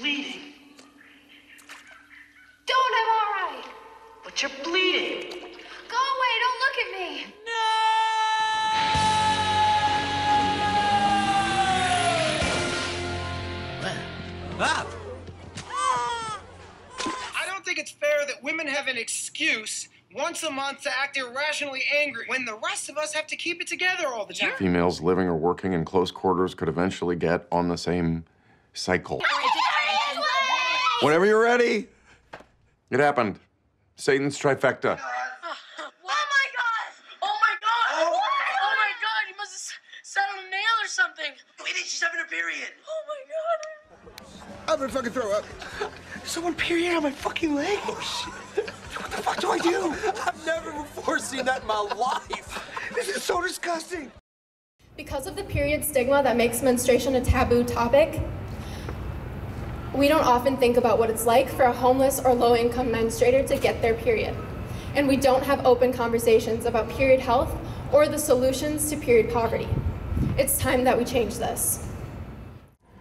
bleeding. Don't, I'm all right. But you're bleeding. Go away, don't look at me. Ah! I don't think it's fair that women have an excuse once a month to act irrationally angry when the rest of us have to keep it together all the time. Females living or working in close quarters could eventually get on the same cycle. Whenever you're ready. It happened. Satan's trifecta. Oh, oh, oh. oh my god! Oh my god! Oh, my god! You must have sat on a nail or something. Wait, she's having a period. Oh my god! I'm gonna fucking throw up. Someone period on my fucking leg. Oh shit. What the fuck do I do? I've never before seen that in my life. This is so disgusting. Because of the period stigma that makes menstruation a taboo topic, we don't often think about what it's like for a homeless or low income menstruator to get their period. And we don't have open conversations about period health or the solutions to period poverty. It's time that we change this.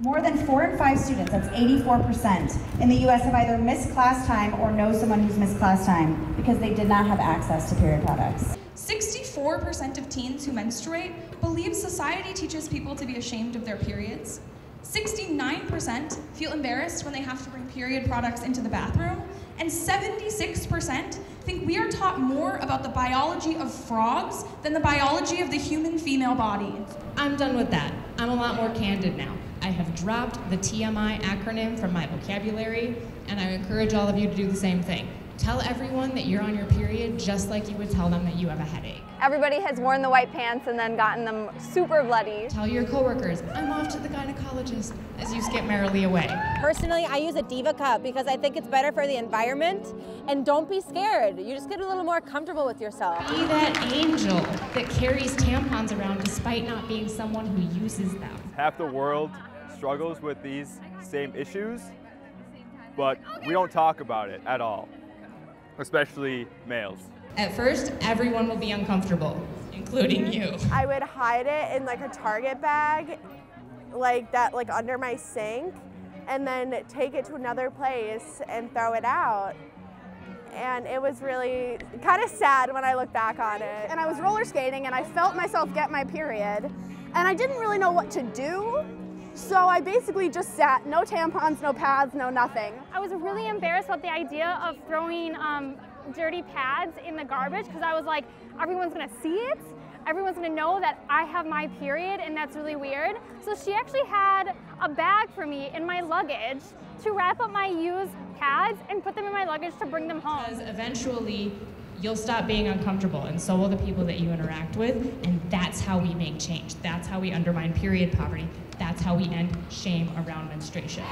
More than four in five students, that's 84%, in the US have either missed class time or know someone who's missed class time because they did not have access to period products. 64% of teens who menstruate believe society teaches people to be ashamed of their periods. 69% feel embarrassed when they have to bring period products into the bathroom. And 76% think we are taught more about the biology of frogs than the biology of the human female body. I'm done with that. I'm a lot more candid now. I have dropped the TMI acronym from my vocabulary, and I encourage all of you to do the same thing. Tell everyone that you're on your period just like you would tell them that you have a headache. Everybody has worn the white pants and then gotten them super bloody. Tell your coworkers, I'm off to the gynecologist, as you skip merrily away. Personally, I use a Diva cup because I think it's better for the environment. And don't be scared. You just get a little more comfortable with yourself. Be that angel that carries tampons around despite not being someone who uses them. Half the world struggles with these same issues, but we don't talk about it at all, especially males. At first, everyone will be uncomfortable, including you. I would hide it in like a Target bag, like that, like under my sink, and then take it to another place and throw it out. And it was really kind of sad when I look back on it. And I was roller skating and I felt myself get my period, and I didn't really know what to do. So I basically just sat, no tampons, no pads, no nothing. I was really embarrassed about the idea of throwing um, dirty pads in the garbage because I was like, everyone's gonna see it. Everyone's gonna know that I have my period and that's really weird. So she actually had a bag for me in my luggage to wrap up my used pads and put them in my luggage to bring them home. Because eventually you'll stop being uncomfortable and so will the people that you interact with and that's how we make change. That's how we undermine period poverty. That's how we end shame around menstruation.